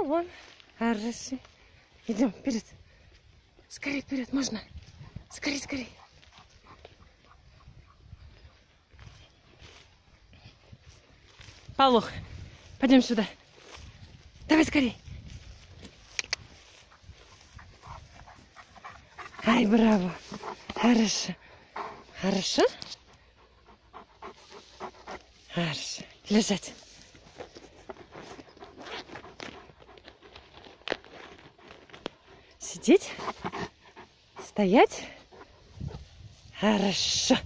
О, вон. Хорошо. Идем вперед. Скорее вперед, можно? Скорее, скорее. Павлух, пойдем сюда. Давай скорей. Ай, браво. Хорошо. Хорошо? Хорошо. Лежать. Сидеть. Стоять. Хорошо.